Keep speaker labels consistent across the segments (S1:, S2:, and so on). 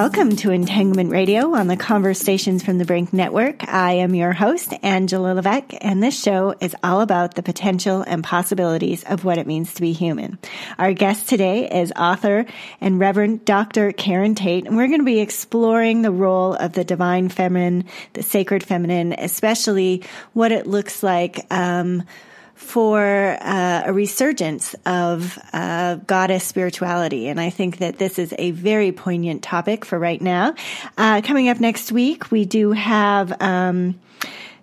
S1: Welcome to Entanglement Radio on the Conversations from the Brink Network. I am your host, Angela Levesque, and this show is all about the potential and possibilities of what it means to be human. Our guest today is author and Reverend Dr. Karen Tate, and we're going to be exploring the role of the divine feminine, the sacred feminine, especially what it looks like um, for uh, a resurgence of uh, goddess spirituality. And I think that this is a very poignant topic for right now. Uh, coming up next week, we do have. Um,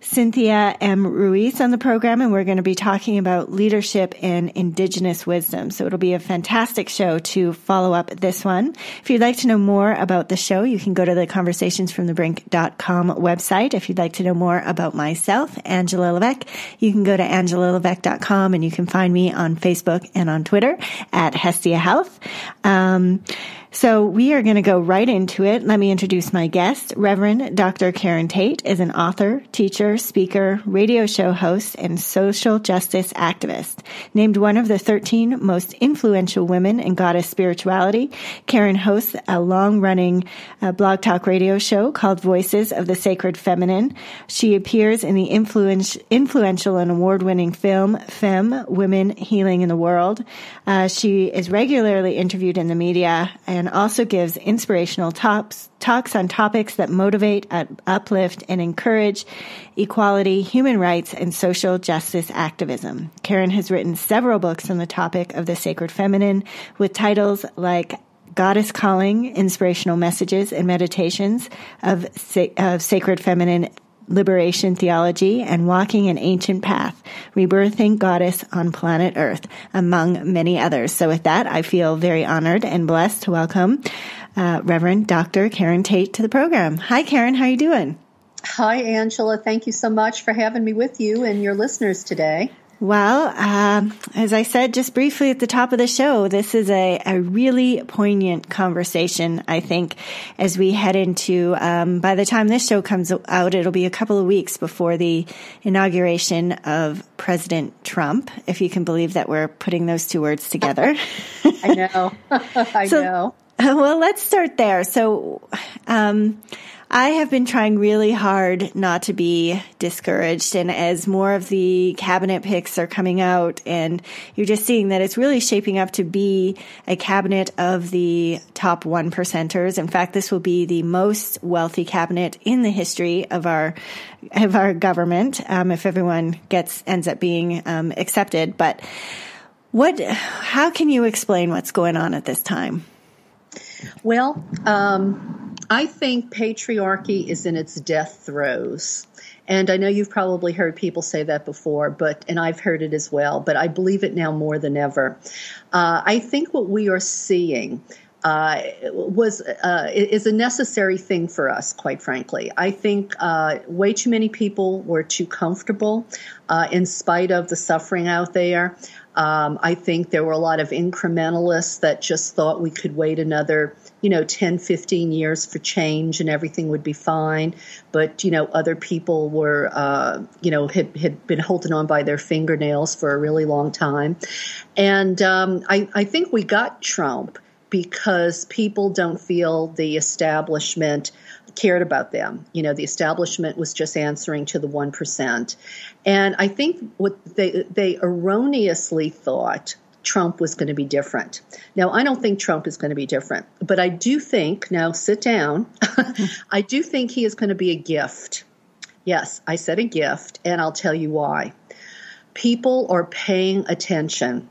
S1: Cynthia M. Ruiz on the program, and we're going to be talking about leadership and indigenous wisdom. So it'll be a fantastic show to follow up this one. If you'd like to know more about the show, you can go to the conversationsfromthebrink.com website. If you'd like to know more about myself, Angela Levesque, you can go to angelalevesque.com and you can find me on Facebook and on Twitter at Hestia Health. Um, so we are going to go right into it. Let me introduce my guest. Reverend Dr. Karen Tate is an author, teacher, speaker, radio show host, and social justice activist. Named one of the 13 most influential women in goddess spirituality, Karen hosts a long-running uh, blog talk radio show called Voices of the Sacred Feminine. She appears in the influential and award-winning film Femme, Women Healing in the World. Uh, she is regularly interviewed in the media and and also gives inspirational tops, talks on topics that motivate, uplift, and encourage equality, human rights, and social justice activism. Karen has written several books on the topic of the sacred feminine with titles like Goddess Calling, Inspirational Messages and Meditations of, of Sacred Feminine liberation theology, and walking an ancient path, rebirthing goddess on planet Earth, among many others. So with that, I feel very honored and blessed to welcome uh, Reverend Dr. Karen Tate to the program. Hi, Karen. How are you doing?
S2: Hi, Angela. Thank you so much for having me with you and your listeners today.
S1: Well, um, as I said just briefly at the top of the show, this is a, a really poignant conversation, I think, as we head into, um, by the time this show comes out, it'll be a couple of weeks before the inauguration of President Trump, if you can believe that we're putting those two words together.
S2: I know. I so, know.
S1: Well, let's start there. So, um, I have been trying really hard not to be discouraged. And as more of the cabinet picks are coming out and you're just seeing that it's really shaping up to be a cabinet of the top one percenters. In fact, this will be the most wealthy cabinet in the history of our, of our government. Um, if everyone gets, ends up being, um, accepted. But what, how can you explain what's going on at this time?
S2: Well, um, I think patriarchy is in its death throes. And I know you've probably heard people say that before, but and I've heard it as well, but I believe it now more than ever. Uh, I think what we are seeing uh, was uh, is a necessary thing for us, quite frankly. I think uh, way too many people were too comfortable, uh, in spite of the suffering out there. Um, I think there were a lot of incrementalists that just thought we could wait another you know 10 15 years for change and everything would be fine but you know other people were uh, you know had, had been holding on by their fingernails for a really long time and um, I, I think we got trump because people don't feel the establishment cared about them. You know, the establishment was just answering to the 1%. And I think what they they erroneously thought Trump was going to be different. Now, I don't think Trump is going to be different, but I do think, now sit down, I do think he is going to be a gift. Yes, I said a gift, and I'll tell you why. People are paying attention.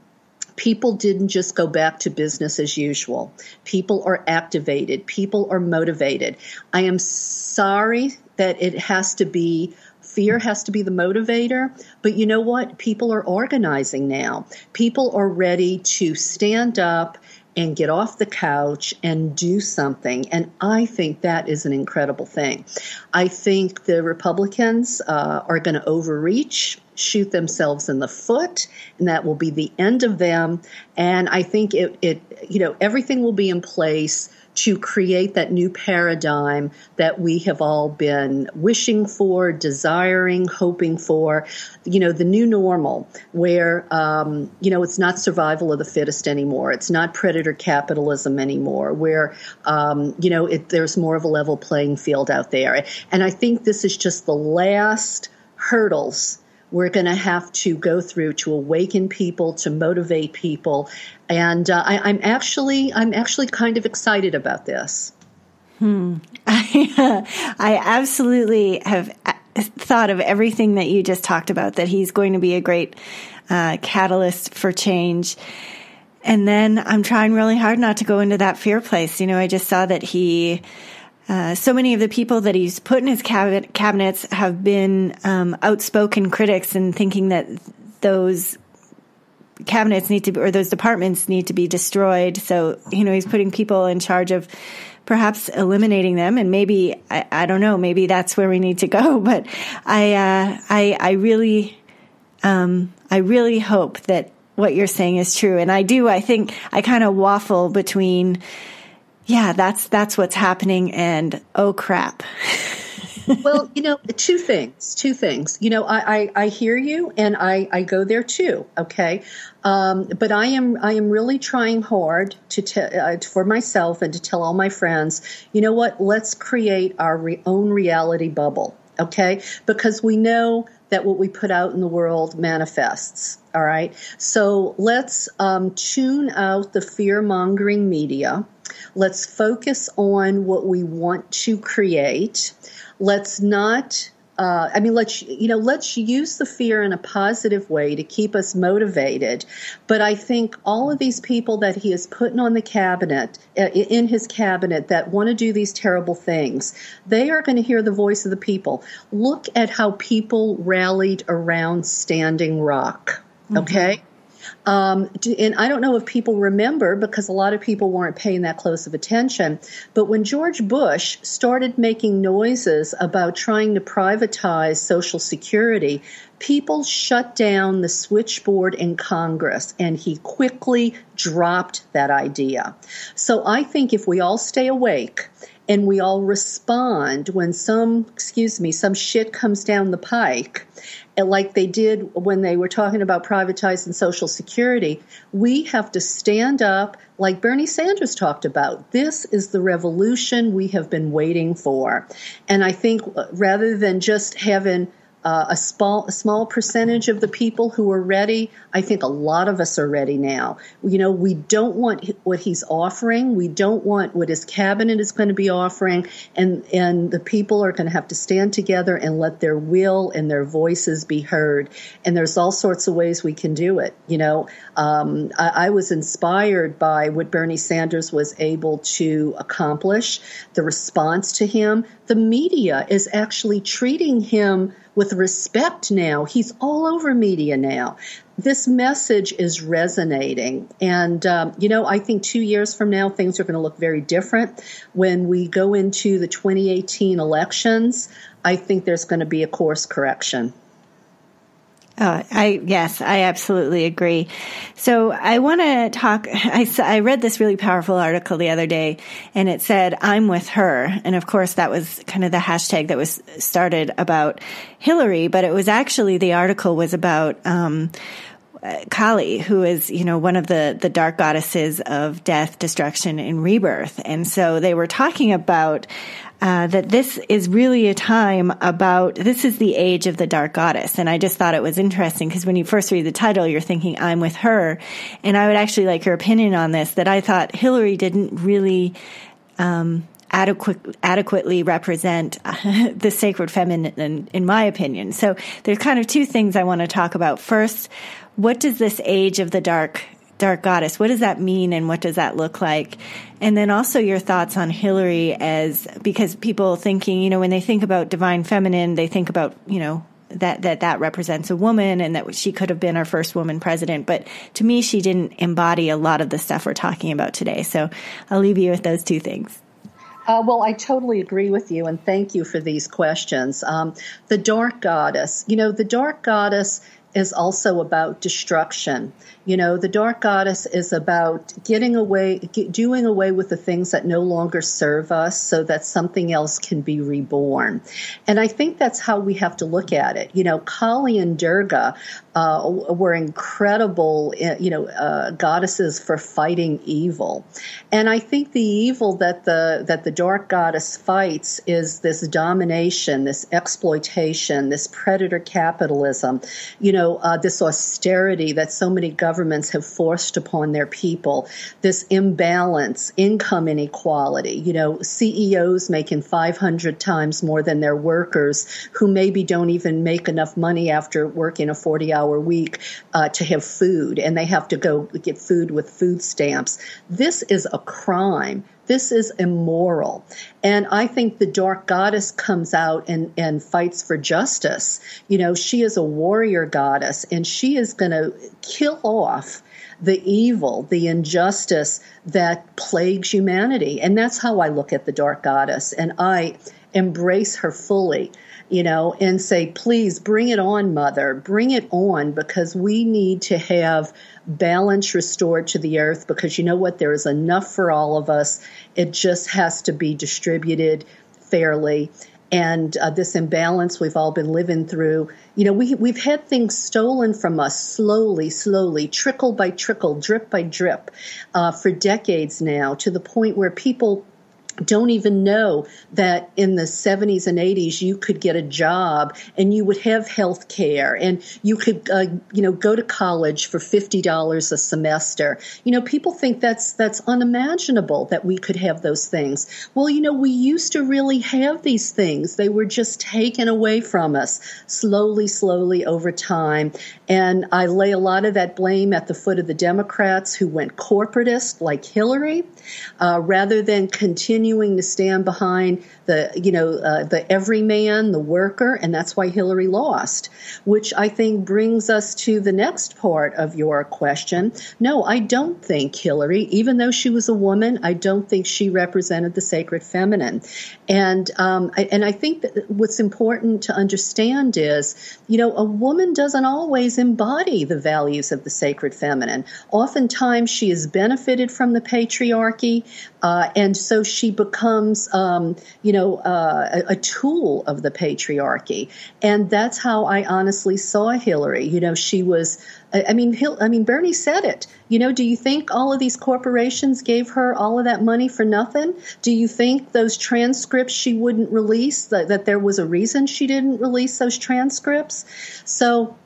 S2: People didn't just go back to business as usual. People are activated. People are motivated. I am sorry that it has to be fear has to be the motivator. But you know what? People are organizing now. People are ready to stand up and get off the couch and do something. And I think that is an incredible thing. I think the Republicans uh, are going to overreach shoot themselves in the foot, and that will be the end of them. And I think it, it you know, everything will be in place to create that new paradigm that we have all been wishing for, desiring, hoping for. You know, the new normal where, um, you know, it's not survival of the fittest anymore. It's not predator capitalism anymore, where, um, you know, it, there's more of a level playing field out there. And I think this is just the last hurdles we're going to have to go through to awaken people, to motivate people, and uh, I, am actually I'm actually kind of excited about this.
S1: Hmm. I, I absolutely have uh, thought of everything that you just talked about. That he's going to be a great uh, catalyst for change. And then I'm trying really hard not to go into that fear place. You know, I just saw that he uh, so many of the people that he's put in his cabinet, cabinets have been um, outspoken critics and thinking that those cabinets need to be, or those departments need to be destroyed. So, you know, he's putting people in charge of perhaps eliminating them. And maybe, I, I don't know, maybe that's where we need to go. But I, uh, I, I really, um, I really hope that what you're saying is true. And I do, I think I kind of waffle between, yeah, that's that's what's happening and oh crap.
S2: well, you know, two things, two things. You know, I, I, I hear you and I, I go there too. Okay. Um, but I am, I am really trying hard to tell, uh, for myself and to tell all my friends, you know what, let's create our re- own reality bubble. Okay. Because we know that what we put out in the world manifests. All right. So let's um, tune out the fear mongering media Let's focus on what we want to create. Let's not uh, I mean, let's you know, let's use the fear in a positive way to keep us motivated. But I think all of these people that he is putting on the cabinet, uh, in his cabinet, that want to do these terrible things, they are going to hear the voice of the people. Look at how people rallied around Standing Rock. Okay. Mm-hmm. Um, and I don't know if people remember because a lot of people weren't paying that close of attention. But when George Bush started making noises about trying to privatize Social Security, people shut down the switchboard in Congress and he quickly dropped that idea. So I think if we all stay awake and we all respond when some, excuse me, some shit comes down the pike like they did when they were talking about privatizing Social Security, we have to stand up, like Bernie Sanders talked about. This is the revolution we have been waiting for. And I think uh, rather than just having uh, a small a small percentage of the people who are ready. I think a lot of us are ready now. You know, we don't want what he's offering. We don't want what his cabinet is going to be offering, and and the people are going to have to stand together and let their will and their voices be heard. And there's all sorts of ways we can do it. You know, um, I, I was inspired by what Bernie Sanders was able to accomplish. The response to him, the media is actually treating him with respect now. He's all over media now. This message is resonating. And, um, you know, I think two years from now, things are going to look very different. When we go into the 2018 elections, I think there's going to be a course correction.
S1: Oh, I yes, I absolutely agree. So I want to talk. I, I read this really powerful article the other day, and it said "I'm with her," and of course that was kind of the hashtag that was started about Hillary, but it was actually the article was about. Um, Kali, who is, you know, one of the, the dark goddesses of death, destruction, and rebirth. And so they were talking about uh, that this is really a time about this is the age of the dark goddess. And i just thought it was interesting because when you first read the title you're thinking i'm with her. And i would actually like your opinion on this that i thought hillary didn't really um, adequate, adequately represent the sacred feminine in, in my opinion. So there's kind of two things i want to talk about. First what does this age of the dark dark goddess. What does that mean and what does that look like? And then also your thoughts on Hillary as, because people thinking, you know, when they think about divine feminine, they think about, you know, that, that that represents a woman and that she could have been our first woman president. But to me, she didn't embody a lot of the stuff we're talking about today. So I'll leave you with those two things.
S2: Uh, well, I totally agree with you, and thank you for these questions. Um, the dark goddess, you know, the dark goddess is also about destruction. You know, the dark goddess is about getting away, get, doing away with the things that no longer serve us so that something else can be reborn. And I think that's how we have to look at it. You know, Kali and Durga uh, were incredible, uh, you know, uh, goddesses for fighting evil. And I think the evil that the, that the dark goddess fights is this domination, this exploitation, this predator capitalism, you know, uh, this austerity that so many governments governments have forced upon their people this imbalance, income inequality. You know, CEOs making 500 times more than their workers who maybe don't even make enough money after working a 40 hour week uh, to have food and they have to go get food with food stamps. This is a crime. This is immoral. And I think the dark goddess comes out and, and fights for justice. You know, she is a warrior goddess and she is going to kill off the evil, the injustice that plagues humanity. And that's how I look at the dark goddess. And I embrace her fully you know, and say, please bring it on, mother, bring it on, because we need to have balance restored to the earth because you know what? There is enough for all of us. It just has to be distributed fairly. And uh, this imbalance we've all been living through, you know, we, we've had things stolen from us slowly, slowly, trickle by trickle, drip by drip, uh, for decades now, to the point where people don't even know that in the 70s and 80s you could get a job and you would have health care and you could uh, you know go to college for $50 a semester. You know people think that's that's unimaginable that we could have those things. Well you know we used to really have these things. They were just taken away from us slowly slowly over time. And i lay a lot of that blame at the foot of the democrats who went corporatist like hillary uh, rather than continue continuing to stand behind the, you know, uh, the everyman, the worker, and that's why Hillary lost. Which I think brings us to the next part of your question. No, I don't think Hillary, even though she was a woman, I don't think she represented the sacred feminine. And um, I, and I think that what's important to understand is, you know, a woman doesn't always embody the values of the sacred feminine. Oftentimes, she has benefited from the patriarchy, uh, and so she becomes, um, you know, uh, a, a, tool of the patriarchy. And that's how I honestly saw Hillary. You know, she was. I mean, I mean, Bernie said it. You know, do you think all of these corporations gave her all of that money for nothing? Do you think those transcripts she wouldn't release that, that there was a reason she didn't release those transcripts? So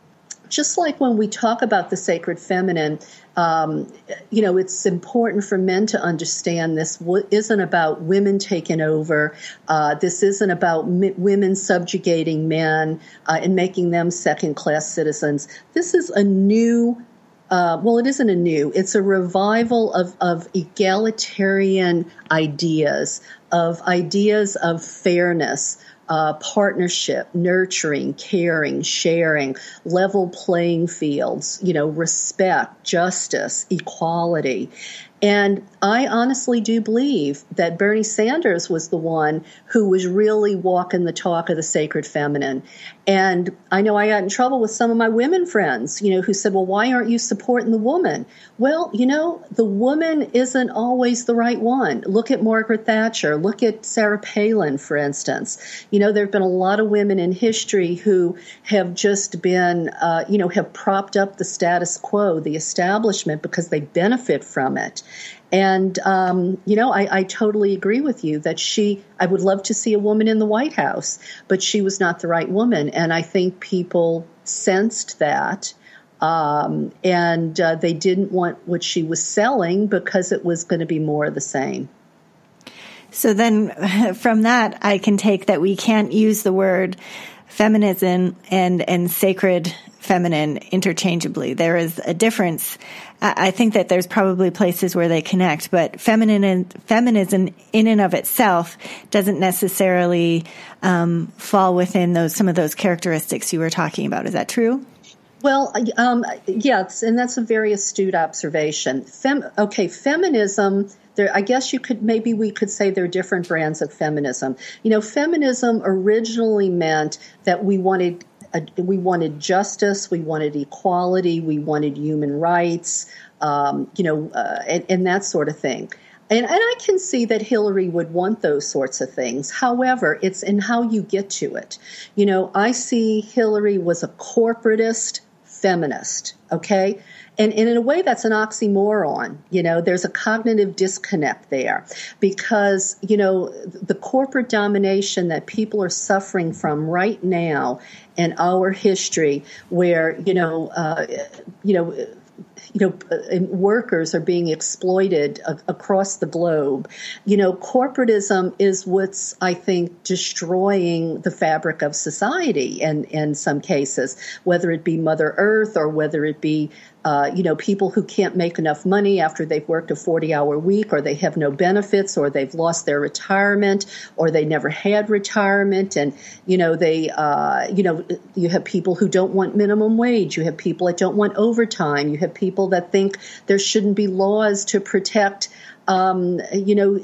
S2: just like when we talk about the sacred feminine, um, you know, it's important for men to understand this isn't about women taking over. Uh, this isn't about m- women subjugating men uh, and making them second class citizens. This is a new uh, well, it isn't a new, it's a revival of, of egalitarian ideas, of ideas of fairness, uh, partnership, nurturing, caring, sharing, level playing fields, you know, respect, justice, equality. And I honestly do believe that Bernie Sanders was the one who was really walking the talk of the sacred feminine. And I know I got in trouble with some of my women friends, you know, who said, well, why aren't you supporting the woman? Well, you know, the woman isn't always the right one. Look at Margaret Thatcher. Look at Sarah Palin, for instance. You know, there have been a lot of women in history who have just been, uh, you know, have propped up the status quo, the establishment, because they benefit from it. And, um, you know, I, I, totally agree with you that she, I would love to see a woman in the White House, but she was not the right woman. And I think people sensed that. Um, and uh, they didn't want what she was selling because it was going to be more of the same.
S1: So then from that, I can take that we can't use the word feminism and, and sacred feminine interchangeably. There is a difference. I think that there's probably places where they connect, but feminine and feminism in and of itself doesn't necessarily um, fall within those some of those characteristics you were talking about. Is that true?
S2: Well, um, yes, and that's a very astute observation. Fem- okay, feminism. There, I guess you could maybe we could say there are different brands of feminism. You know, feminism originally meant that we wanted we wanted justice, we wanted equality, we wanted human rights, um, you know, uh, and, and that sort of thing. And, and, I can see that Hillary would want those sorts of things. However, it's in how you get to it. You know, I see Hillary was a corporatist feminist, okay? And, and in a way, that's an oxymoron. You know, there's a cognitive disconnect there because, you know, the corporate domination that people are suffering from right now in our history, where, you know, uh, you know, you know, uh, workers are being exploited across the globe. You know, corporatism is what's, I think, destroying the fabric of society in, in some cases, whether it be Mother Earth or whether it be uh, you know, people who can't make enough money after they've worked a 40 hour week, or they have no benefits, or they've lost their retirement, or they never had retirement. And, you know, they, uh, you know, you have people who don't want minimum wage. You have people that don't want overtime. You have people that think there shouldn't be laws to protect. Um, you know,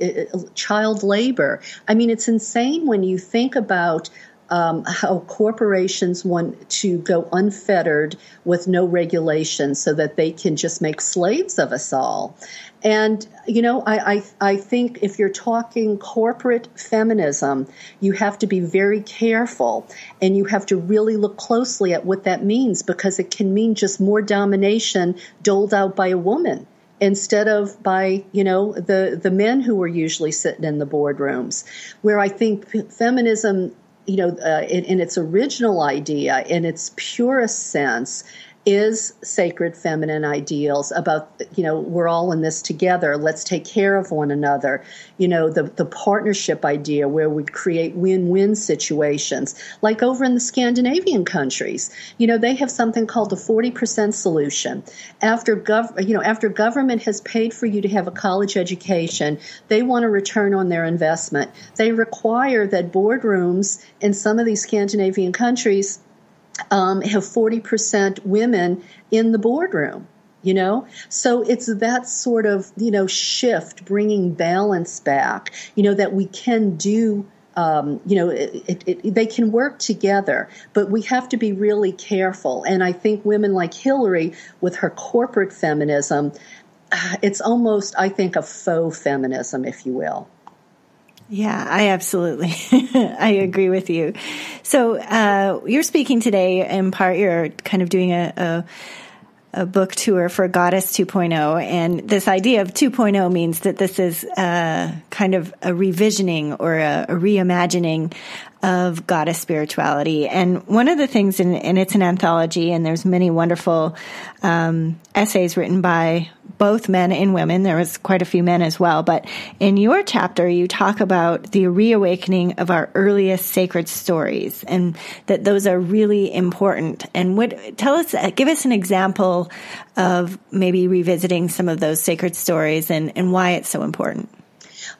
S2: child labor. I mean, it's insane when you think about um, how corporations want to go unfettered with no regulation so that they can just make slaves of us all. And, you know, I, I, I, think if you're talking corporate feminism, you have to be very careful and you have to really look closely at what that means because it can mean just more domination doled out by a woman instead of by you know the the men who were usually sitting in the boardrooms where i think feminism you know, uh, in, in, its original idea, in its purest sense, is sacred feminine ideals about you know we're all in this together. Let's take care of one another. You know the the partnership idea where we create win-win situations. Like over in the Scandinavian countries you know they have something called the 40% solution. After gov you know after government has paid for you to have a college education they want a return on their investment. They require that boardrooms in some of these Scandinavian countries um, have 40% women in the boardroom you know? So it's that sort of you know shift bringing balance back you know that we can do um, you know it, it, it, they can work together but we have to be really careful. And i think women like hillary with her corporate feminism it's almost i think a faux feminism if you will
S1: yeah, I absolutely, I agree with you. So, uh, you're speaking today in part, you're kind of doing a, a, a book tour for Goddess 2.0. And this idea of 2.0 means that this is uh, kind of a revisioning or a, a reimagining of goddess spirituality. And one of the things, in, and it's an anthology, and there's many wonderful um, essays written by both men and women. There was quite a few men as well. But in your chapter, you talk about the reawakening of our earliest sacred stories and that those are really important. And what, tell us, uh, give us an example of maybe revisiting some of those sacred stories and, and why it's so important.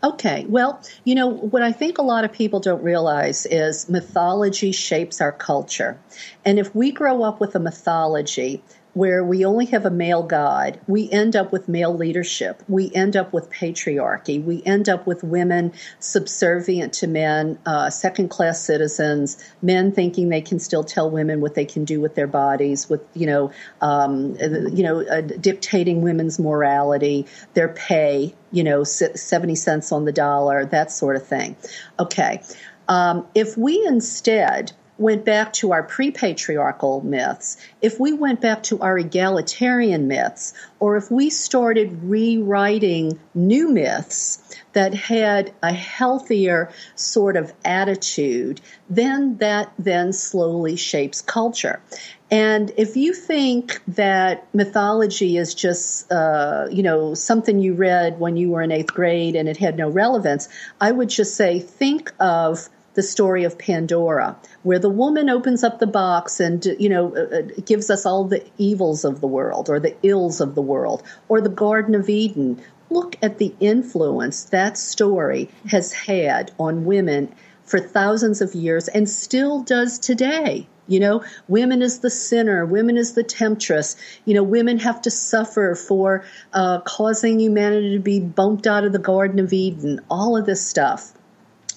S2: Okay, well, you know, what I think a lot of people don't realize is mythology shapes our culture. And if we grow up with a mythology where we only have a male god, we end up with male leadership. We end up with patriarchy. We end up with women subservient to men, uh, second class citizens, men thinking they can still tell women what they can do with their bodies, with, you know, um, you know, uh, dictating women's morality, their pay, you know, 70 cents on the dollar, that sort of thing. Okay. Um, if we instead went back to our pre patriarchal myths, if we went back to our egalitarian myths, or if we started rewriting new myths that had a healthier sort of attitude, then that then slowly shapes culture. And if you think that mythology is just, uh, you know, something you read when you were in eighth grade and it had no relevance, I would just say think of the story of Pandora, where the woman opens up the box and you know uh, uh, gives us all the evils of the world or the ills of the world, or the Garden of Eden. Look at the influence that story has had on women for thousands of years and still does today. You know, women is the sinner, women is the temptress. You know, women have to suffer for uh, causing humanity to be bumped out of the Garden of Eden, all of this stuff.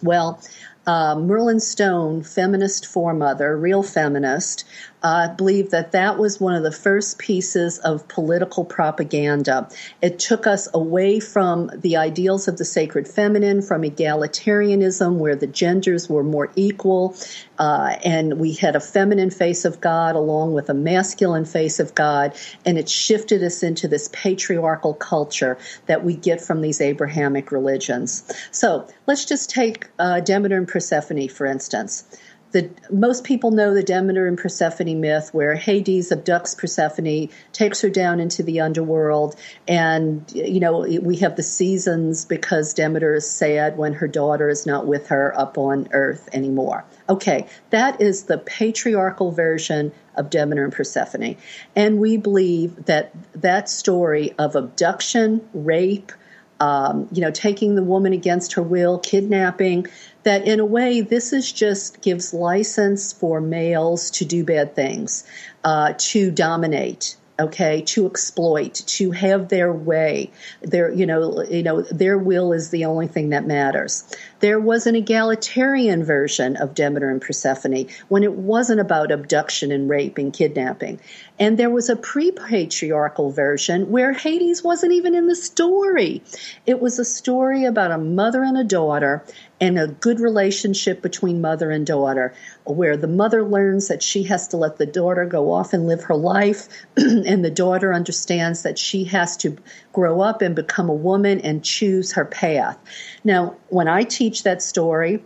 S2: Well, uh, Merlin Stone, feminist foremother, real feminist, uh, believe that that was one of the first pieces of political propaganda. It took us away from the ideals of the sacred feminine, from egalitarianism, where the genders were more equal, uh, and we had a feminine face of God along with a masculine face of God, and it shifted us into this patriarchal culture that we get from these Abrahamic religions. So let's just take uh, Demeter and Persephone, for instance the most people know the Demeter and Persephone myth, where Hades abducts Persephone, takes her down into the underworld, and you know we have the seasons because Demeter is sad when her daughter is not with her up on Earth anymore. Okay, that is the patriarchal version of Demeter and Persephone, and we believe that that story of abduction, rape, um, you know, taking the woman against her will, kidnapping, that in a way, this is just gives license for males to do bad things, uh, to dominate, okay to exploit to have their way. Their you know you know their will is the only thing that matters there was an egalitarian version of Demeter and Persephone when it wasn't about abduction and rape and kidnapping. And there was a pre-patriarchal version where Hades wasn't even in the story. It was a story about a mother and a daughter and a good relationship between mother and daughter, where the mother learns that she has to let the daughter go off and live her life, and the daughter understands that she has to grow up and become a woman and choose her path. Now, when I teach that story,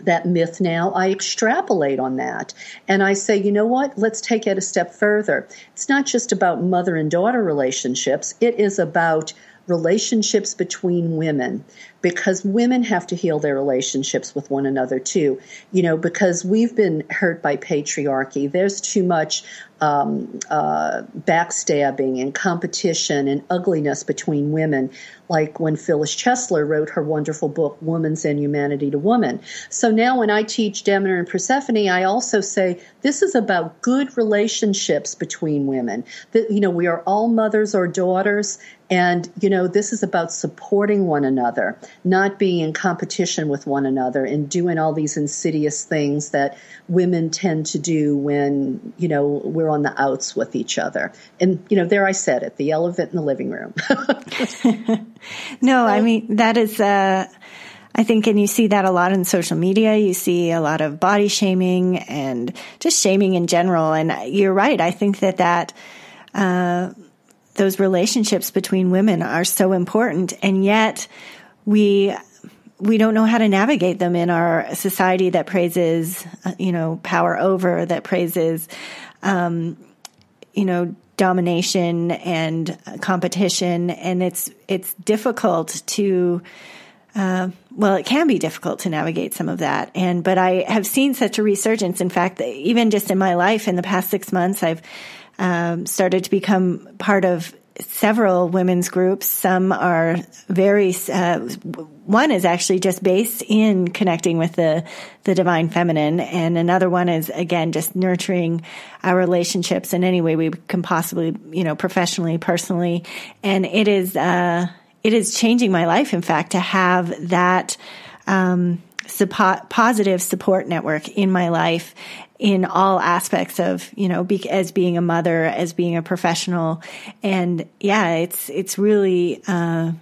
S2: that myth now, I extrapolate on that. And I say, you know what? Let's take it a step further. It's not just about mother and daughter relationships, it is about relationships between women because women have to heal their relationships with one another too. You know, because we've been hurt by patriarchy. There's too much um, uh, backstabbing and competition and ugliness between women, like when Phyllis Chesler wrote her wonderful book, Woman's Inhumanity to Woman. So now when I teach Demeter and Persephone, I also say this is about good relationships between women. That, you know, we are all mothers or daughters, and, you know, this is about supporting one another, not being in competition with one another and doing all these insidious things that women tend to do when, you know, we're on the outs with each other. And, you know, there I said it, the elephant in the living room.
S1: no, I mean, that is, uh, I think, and you see that a lot in social media. You see a lot of body shaming and just shaming in general. And you're right. I think that that, uh, those relationships between women are so important. And yet we we don't know how to navigate them in our society that praises, uh, you know, power over, that praises, um, you know, domination and competition, and it's it's difficult to. Uh, well, it can be difficult to navigate some of that, and but I have seen such a resurgence. In fact, even just in my life, in the past six months, I've um, started to become part of several women's groups. Some are very, uh, one is actually just based in connecting with the, the divine feminine. And another one is again, just nurturing our relationships in any way we can possibly, you know, professionally, personally. And it is, uh, it is changing my life. In fact, to have that, um, support, positive support network in my life in all aspects of, you know, be, as being a mother, as being a professional. And yeah, it's, it's really, uh,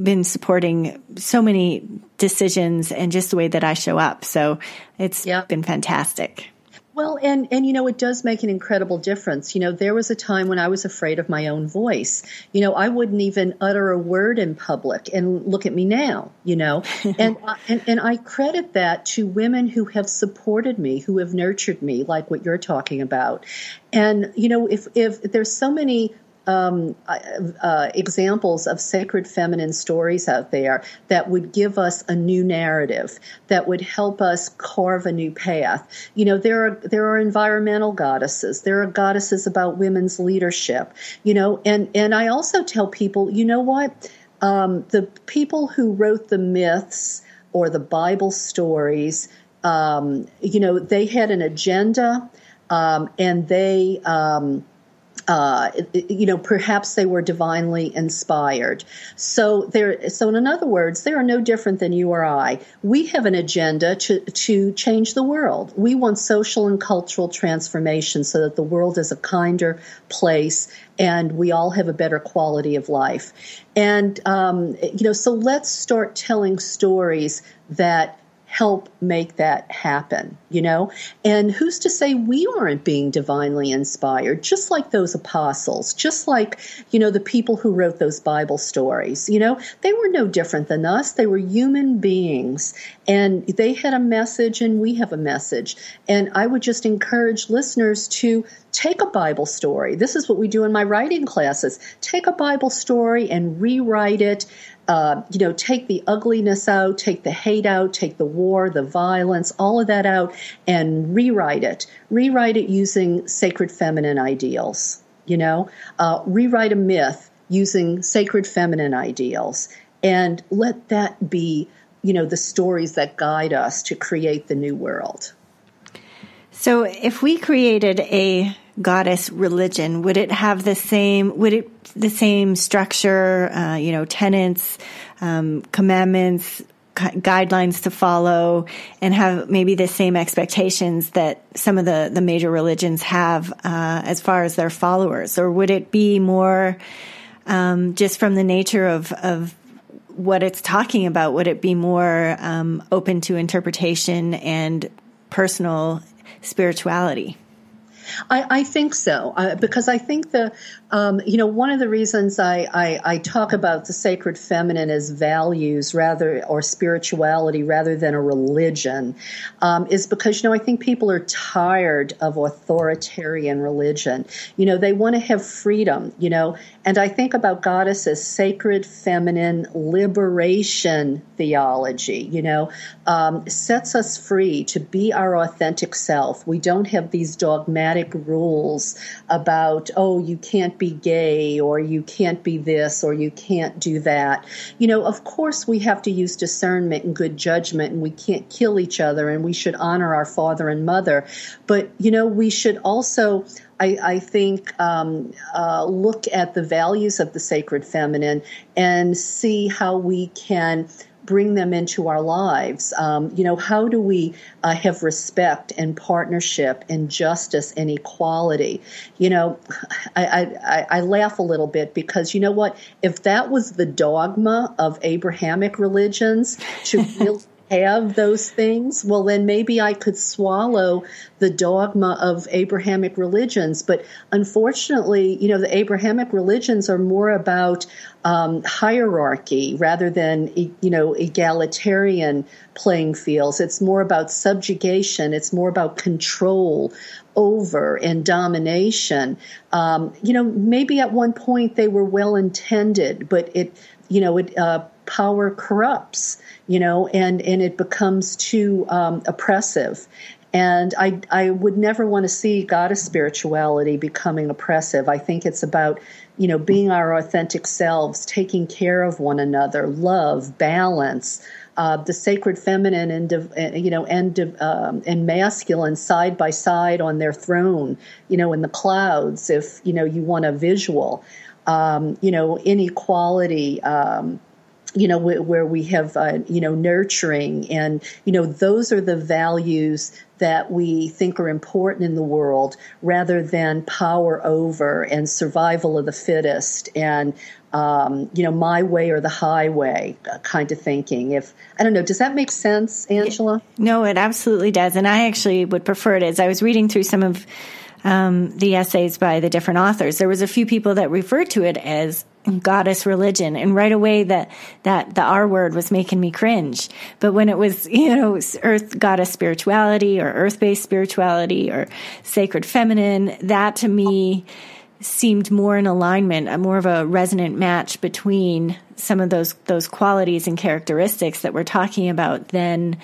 S1: been supporting so many decisions and just the way that I show up. So it's yep. been fantastic.
S2: Well, and and you know, it does make an incredible difference. You know, there was a time when I was afraid of my own voice. You know, I wouldn't even utter a word in public, and look at me now. You know, and and and I credit that to women who have supported me, who have nurtured me, like what you're talking about. And you know, if if there's so many um, uh, uh, examples of sacred feminine stories out there that would give us a new narrative, that would help us carve a new path. You know, there are there are environmental goddesses, there are goddesses about women's leadership. You know, and and I also tell people, you know what, um, the people who wrote the myths or the Bible stories, um, you know, they had an agenda um, and they. Um, uh, you know, perhaps they were divinely inspired. So there, so in other words, they are no different than you or I. We have an agenda to to change the world. We want social and cultural transformation so that the world is a kinder place and we all have a better quality of life. And um, you know, so let's start telling stories that help make that happen, you know? And who's to say we aren't being divinely inspired, just like those apostles, just like, you know, the people who wrote those Bible stories, you know? They were no different than us. They were human beings and they had a message and we have a message. And I would just encourage listeners to take a Bible story. This is what we do in my writing classes. Take a Bible story and rewrite it uh, you know, take the ugliness out, take the hate out, take the war, the violence, all of that out, and rewrite it. Rewrite it using sacred feminine ideals. You know, uh, rewrite a myth using sacred feminine ideals, and let that be, you know, the stories that guide us to create the new world.
S1: So, if we created a goddess religion, would it have the same? Would it the same structure? Uh, you know, tenets, um, commandments, guidelines to follow, and have maybe the same expectations that some of the the major religions have uh, as far as their followers, or would it be more um, just from the nature of of what it's talking about? Would it be more um, open to interpretation and personal spirituality?
S2: I, I think so uh, because I think the um, you know one of the reasons I, I, I talk about the sacred feminine as values rather or spirituality rather than a religion um, is because you know I think people are tired of authoritarian religion. You know they want to have freedom. You know, and I think about goddess as sacred feminine liberation theology. You know, um, sets us free to be our authentic self. We don't have these dogmatic rules about, oh, you can't be gay or you can't be this or you can't do that. You know, of course, we have to use discernment and good judgment and we can't kill each other and we should honor our father and mother. But, you know, we should also. I, I, think um, uh, look at the values of the sacred feminine and see how we can bring them into our lives. Um, you know, how do we uh, have respect and partnership and justice and equality? You know, I, I, I laugh a little bit because you know what? If that was the dogma of Abrahamic religions to really have those things, well, then maybe I could swallow the dogma of Abrahamic religions. But unfortunately, you know, the Abrahamic religions are more about um, hierarchy rather than, you know, egalitarian playing fields. It's more about subjugation. It's more about control over and domination. Um, you know, maybe at one point they were well intended, but it, you know, it, uh, power corrupts you know, and, and it becomes too um, oppressive. And I, I would never want to see goddess spirituality becoming oppressive. I think it's about, you know, being our authentic selves, taking care of one another, love, balance, uh, the sacred feminine and you know and um, and masculine side by side on their throne, you know, in the clouds. If you know you want a visual, um, you know, inequality. Um, you know where we have uh, you know nurturing. And you know those are the values that we think are important in the world rather than power over and survival of the fittest and um, you know my way or the highway uh, kind of thinking. If i don't know does that make sense angela?
S1: No it absolutely does. And i actually would prefer it as i was reading through some of um, the essays by the different authors. There was a few people that referred to it as goddess religion. And right away that that the r word was making me cringe. But when it was you know earth goddess spirituality or earth-based spirituality or sacred feminine that to me seemed more in alignment a more of a resonant match between some of those those qualities and characteristics that we're talking about than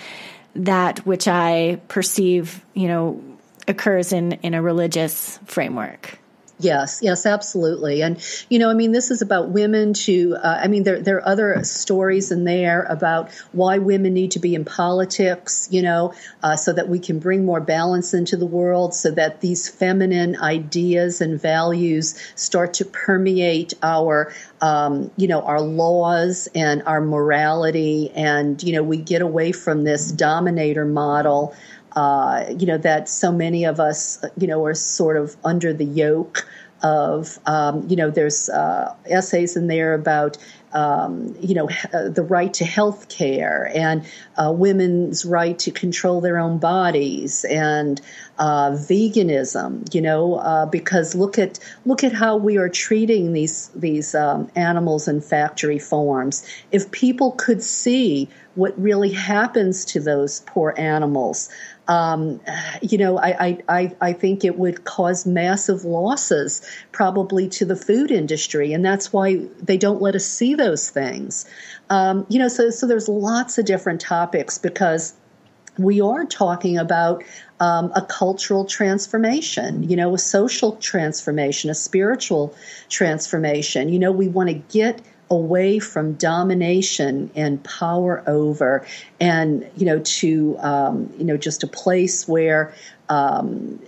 S1: that which i perceive you know occurs in in a religious framework
S2: Yes, yes, absolutely. And, you know, I mean, this is about women to, uh, I mean, there, there are other stories in there about why women need to be in politics, you know, uh, so that we can bring more balance into the world, so that these feminine ideas and values start to permeate our, um, you know, our laws and our morality. And, you know, we get away from this dominator model uh, you know, that so many of us, you know, are sort of under the yoke of, um, you know, there's uh, essays in there about, um, you know, uh, the right to health care and uh, women's right to control their own bodies and uh, veganism, you know, uh, because look at look at how we are treating these these um, animals in factory farms. If people could see what really happens to those poor animals, um, you know, I, I, I think it would cause massive losses probably to the food industry. And that's why they don't let us see those things. Um, you know, so, so there's lots of different topics because we are talking about um, a cultural transformation, you know, a social transformation, a spiritual transformation. You know, we want to get away from domination and power over, and you know, to um, you know, just a place where um,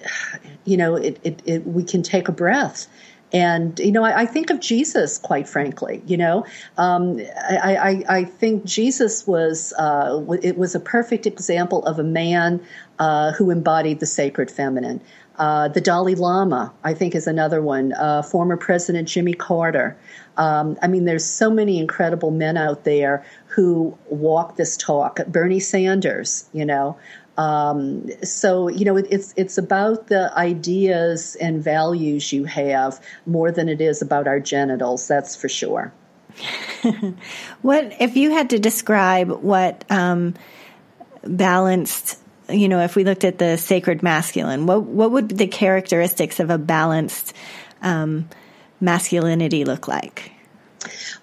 S2: you know, it, it, it, we can take a breath. And you know, I, I, think of Jesus, quite frankly. You know, um, I, I, I, think Jesus was uh, it was a perfect example of a man uh, who embodied the sacred feminine. Uh, the Dalai Lama, I think, is another one. Uh, former President Jimmy Carter. Um, I mean, there's so many incredible men out there who walk this talk. Bernie Sanders, you know. Um, so you know, it, it's it's about the ideas and values you have more than it is about our genitals. That's for sure.
S1: what if you had to describe what um, balanced you know, if we looked at the sacred masculine, what what would the characteristics of a balanced um, masculinity look like?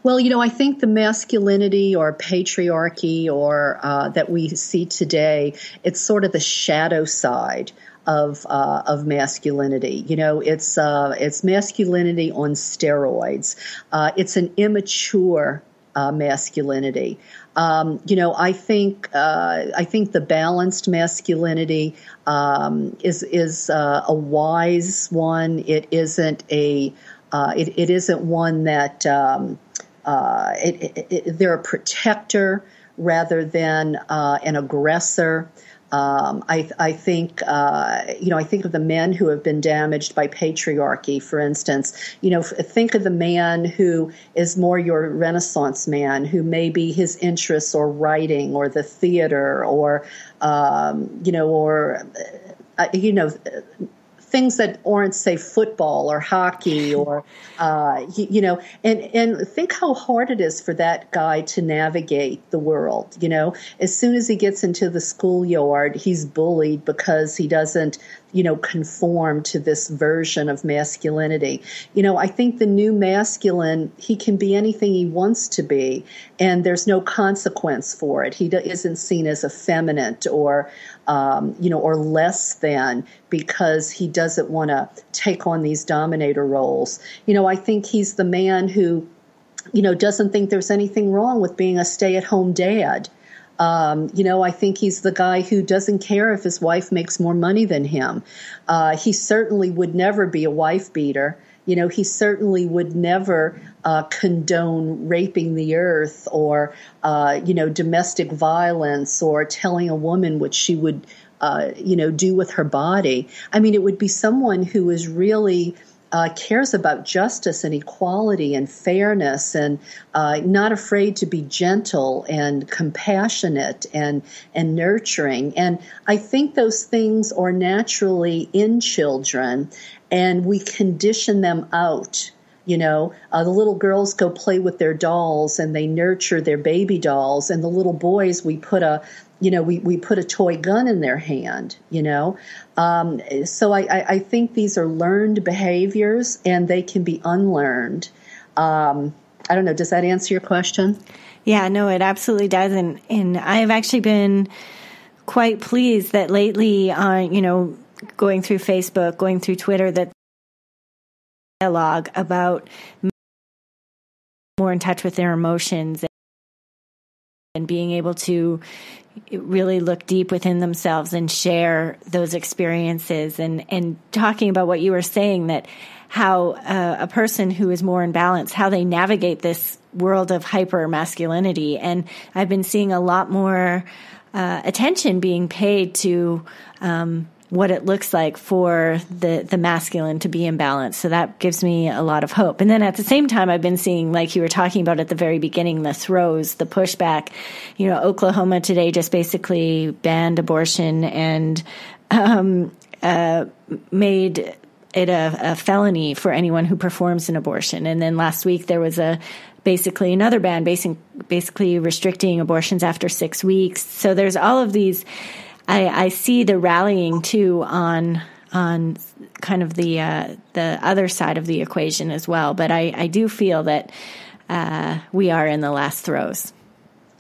S2: Well, you know, I think the masculinity or patriarchy or uh, that we see today, it's sort of the shadow side of uh, of masculinity. You know, it's uh, it's masculinity on steroids. Uh, it's an immature uh, masculinity. Um, you know, I think uh, I think the balanced masculinity um, is is uh, a wise one. It isn't a uh, it, it isn't one that um, uh, it, it, they're a protector rather than uh, an aggressor. Um, I, I, think, uh, you know, I think of the men who have been damaged by patriarchy, for instance. You know, think of the man who is more your Renaissance man, who maybe his interests are writing or the theater or, um, you know, or, uh, you know, things that aren't say football or hockey or uh, you, you, know and and think how hard it is for that guy to navigate the world you know? As soon as he gets into the schoolyard he's bullied because he doesn't you know, conform to this version of masculinity. You know, I think the new masculine, he can be anything he wants to be, and there's no consequence for it. He isn't seen as effeminate or, um, you know, or less than because he doesn't want to take on these dominator roles. You know, I think he's the man who, you know, doesn't think there's anything wrong with being a stay at home dad. Um, you know, I think he's the guy who doesn't care if his wife makes more money than him. Uh, he certainly would never be a wife beater. You know, he certainly would never uh, condone raping the earth or, uh, you know, domestic violence or telling a woman what she would, uh, you know, do with her body. I mean, it would be someone who is really uh, cares about justice and equality and fairness and uh, not afraid to be gentle and compassionate and and nurturing. And I think those things are naturally in children and we condition them out. You know, uh, the little girls go play with their dolls and they nurture their baby dolls, and the little boys we put a you know, we, we put a toy gun in their hand, you know. Um, so I, I, think these are learned behaviors and they can be unlearned. Um, I don't know. Does that answer your question?
S1: Yeah, no, it absolutely does. And, and I've actually been quite pleased that lately, uh, you know, going through Facebook, going through Twitter, that dialogue about more in touch with their emotions and being able to really look deep within themselves and share those experiences. And and talking about what you were saying that how uh, a person who is more in balance how they navigate this world of hyper masculinity and I've been seeing a lot more uh, attention being paid to um, what it looks like for the the masculine to be in balance. So that gives me a lot of hope. And then at the same time, I've been seeing, like you were talking about at the very beginning, the throws, the pushback. You know, Oklahoma today just basically banned abortion and um, uh, made it a, a felony for anyone who performs an abortion. And then last week there was a basically another ban, basically, basically restricting abortions after six weeks. So there's all of these I, I see the rallying too on on kind of the uh, the other side of the equation as well. But I, I do feel that uh, we are in the last throes.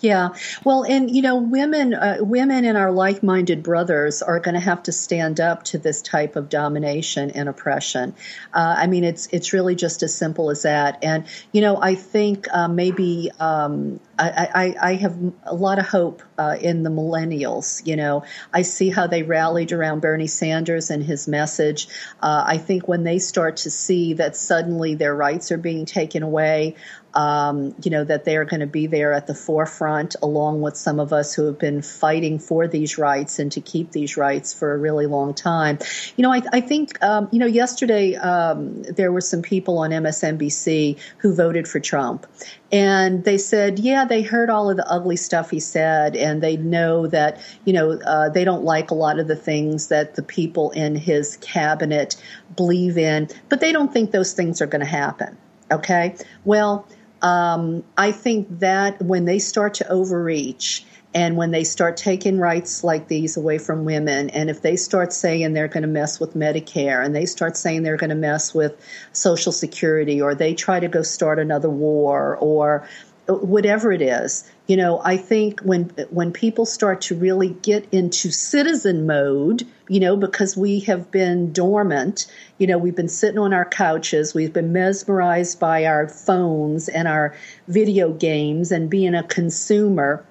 S2: Yeah, well, and you know, women, uh, women and our like-minded brothers are going to have to stand up to this type of domination and oppression. Uh, I mean, it's it's really just as simple as that. And you know, I think uh, maybe um, I, I, I, have a lot of hope uh, in the millennials. You know, I see how they rallied around Bernie Sanders and his message. Uh, I think when they start to see that suddenly their rights are being taken away, um, you know, that they are going to be there at the forefront along with some of us who have been fighting for these rights and to keep these rights for a really long time. You know, I, I think, um, you know, yesterday um, there were some people on MSNBC who voted for Trump. And they said, yeah, they heard all of the ugly stuff he said, and they know that, you know, uh, they don't like a lot of the things that the people in his cabinet believe in, but they don't think those things are going to happen. Okay? Well, um, I think that when they start to overreach and when they start taking rights like these away from women, and if they start saying they're going to mess with Medicare, and they start saying they're going to mess with Social Security, or they try to go start another war, or whatever it is, you know, I think when when people start to really get into citizen mode, you know, because we have been dormant, you know, we've been sitting on our couches, we've been mesmerized by our phones and our video games and being a consumer.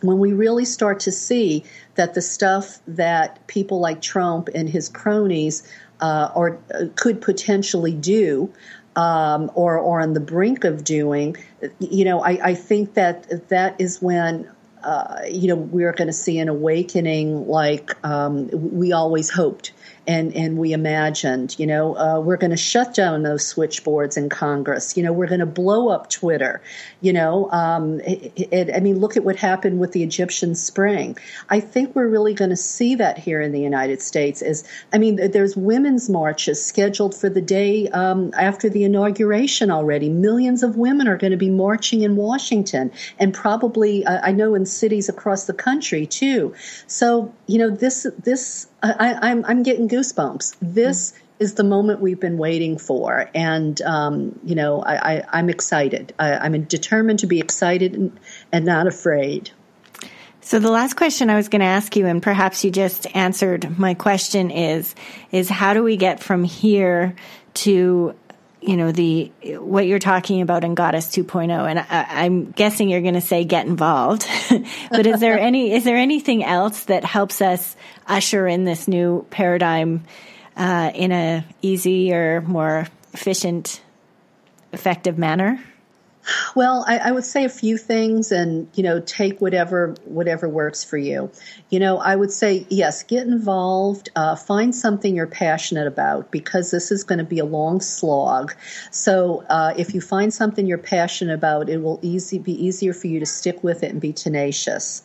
S2: When we really start to see that the stuff that people like Trump and his cronies uh, or uh, could potentially do, um, or or on the brink of doing, you know, I, I think that that is when uh, you know we're going to see an awakening like um, we always hoped and and we imagined. You know, uh, we're going to shut down those switchboards in Congress. You know, we're going to blow up Twitter. You know, um, it, it, I mean, look at what happened with the Egyptian Spring. I think we're really going to see that here in the United States. Is I mean, there's women's marches scheduled for the day um, after the inauguration already. Millions of women are going to be marching in Washington, and probably uh, I know in cities across the country too. So you know, this this I, I'm, I'm getting goosebumps. This mm-hmm. is the moment we've been waiting for, and um, you know, I, I, am excited. I, am determined to be excited and, and not afraid.
S1: So the last question I was going to ask you, and perhaps you just answered my question, is is how do we get from here to you know the what you're talking about in goddess 2.0 and I, am guessing you're going to say get involved. But is there any is there anything else that helps us usher in this new paradigm uh, in a easier more efficient effective manner
S2: well, I, I, would say a few things, and you know, take whatever whatever works for you. You know, I would say yes, get involved, uh, find something you're passionate about because this is going to be a long slog. So, uh, if you find something you're passionate about, it will easy be easier for you to stick with it and be tenacious.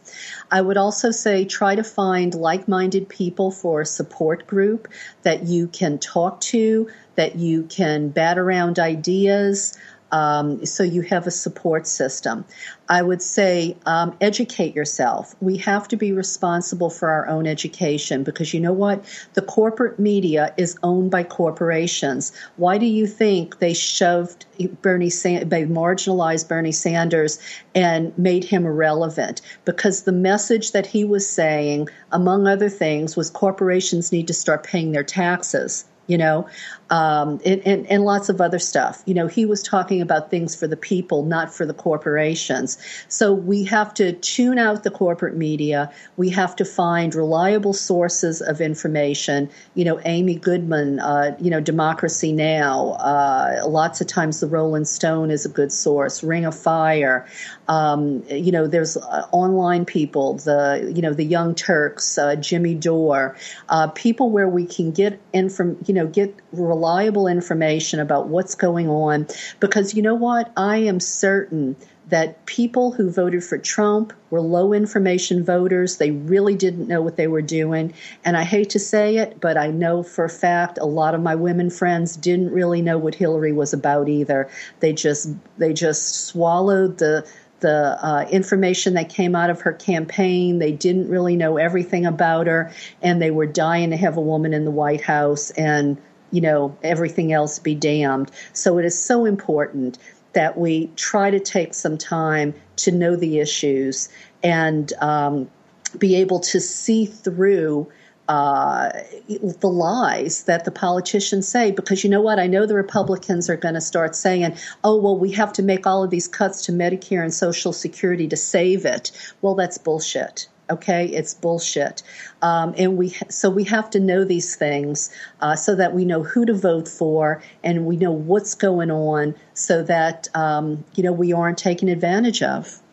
S2: I would also say try to find like-minded people for a support group that you can talk to, that you can bat around ideas um, so you have a support system. I would say um, educate yourself. We have to be responsible for our own education because you know what? The corporate media is owned by corporations. Why do you think they shoved Bernie Sanders, they marginalized Bernie Sanders and made him irrelevant? Because the message that he was saying, among other things, was corporations need to start paying their taxes you know, um, and, and, and, lots of other stuff. You know, he was talking about things for the people, not for the corporations. So we have to tune out the corporate media. We have to find reliable sources of information. You know, Amy Goodman, uh, you know, Democracy Now! Uh, lots of times the Rolling Stone is a good source, Ring of Fire. Um, you know, there's uh, online people, the, you know, the Young Turks, uh, Jimmy Dore, uh, people where we can get in from, you know, get reliable information about what's going on. Because you know what? I am certain that people who voted for Trump were low information voters. They really didn't know what they were doing. And I hate to say it, but I know for a fact a lot of my women friends didn't really know what Hillary was about either. They just they just swallowed the the uh, information that came out of her campaign. They didn't really know everything about her, and they were dying to have a woman in the White House and, you know, everything else be damned. So it is so important that we try to take some time to know the issues and um, be able to see through uh, the lies that the politicians say. Because you know what? I know the Republicans are going to start saying, oh, well, we have to make all of these cuts to Medicare and Social Security to save it. Well, that's bullshit. Okay, it's bullshit, um, and we so we have to know these things uh, so that we know who to vote for and we know what's going on, so that um, you know we aren't taken advantage of.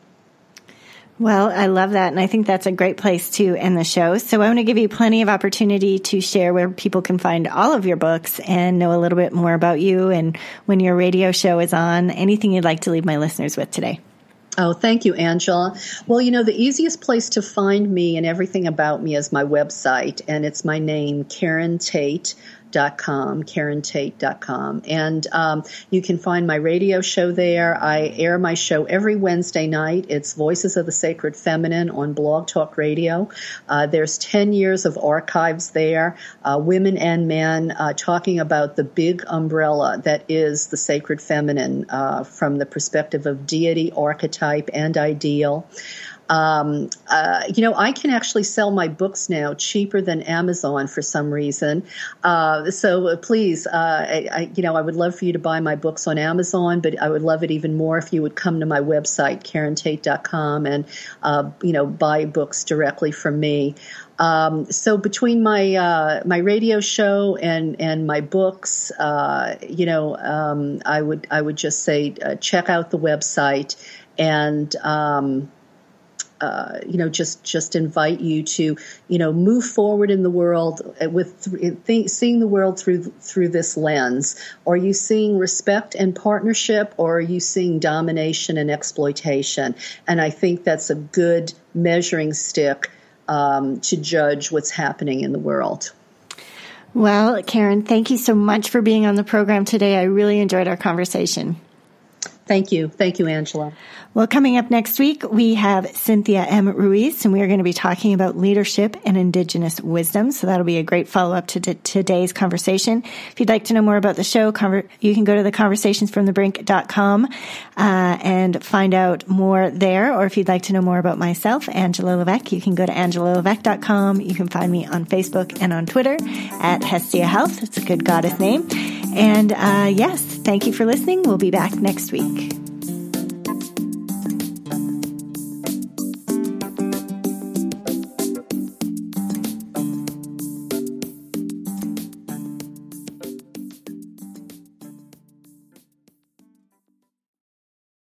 S1: Well, I love that. And I think that's a great place to end the show. So I want to give you plenty of opportunity to share where people can find all of your books and know a little bit more about you and when your radio show is on. Anything you'd like to leave my listeners with today?
S2: Oh, thank you, Angela. Well, you know, the easiest place to find me and everything about me is my website, and it's my name, Karen Tate karentate.com, karentate.com. And um, you can find my radio show there. I air my show every Wednesday night. It's Voices of the Sacred Feminine on Blog Talk Radio. Uh, there's 10 years of archives there, uh, women and men uh, talking about the big umbrella that is the sacred feminine uh, from the perspective of deity, archetype, and ideal. Um, uh, you know, I can actually sell my books now cheaper than Amazon for some reason. Uh, so uh, please, uh, I, I, you know, I would love for you to buy my books on Amazon, but I would love it even more if you would come to my website, karentate.com, and, uh, you know, buy books directly from me. Um, so between my uh, my radio show and and my books, uh, you know, um, I would I would just say uh, check out the website and um, uh, you know, just just invite you to, you know, move forward in the world with th- seeing the world through through this lens. Are you seeing respect and partnership, or are you seeing domination and exploitation? And I think that's a good measuring stick um, to judge what's happening in the world.
S1: Well, Karen, thank you so much for being on the program today. I really enjoyed our conversation.
S2: Thank you. Thank you, Angela.
S1: Well, coming up next week, we have Cynthia M. Ruiz, and we are going to be talking about leadership and indigenous wisdom. So that'll be a great follow up to t- today's conversation. If you'd like to know more about the show, conver- you can go to the conversationsfromthebrink.com uh, and find out more there. Or if you'd like to know more about myself, Angela Levesque, you can go to angelalevesque.com. You can find me on Facebook and on Twitter at Hestia Health. It's a good goddess name. And uh, yes, thank you for listening. We'll be back next week.